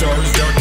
Dark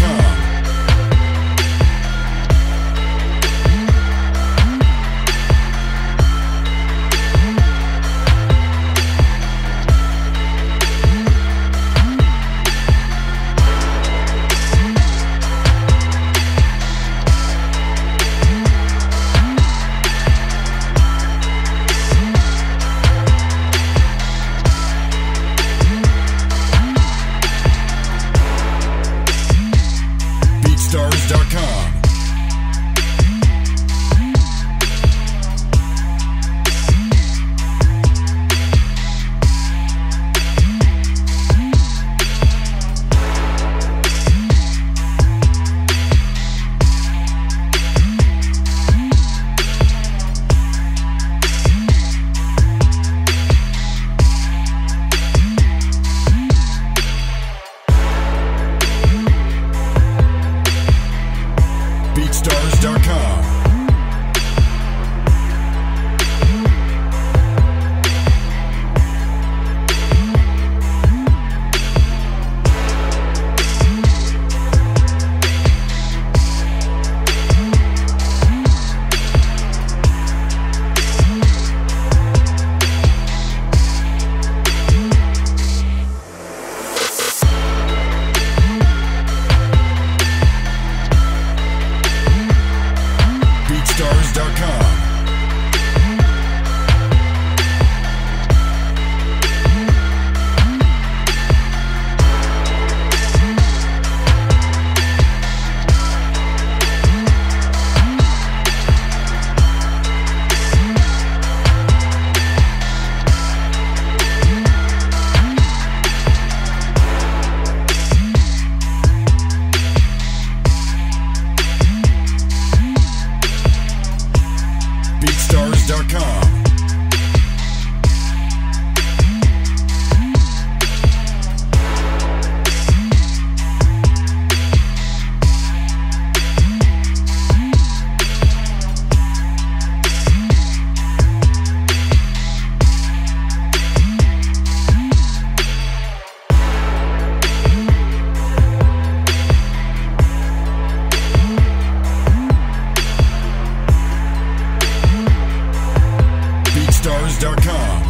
BeatStars.com. Come. Stars.com.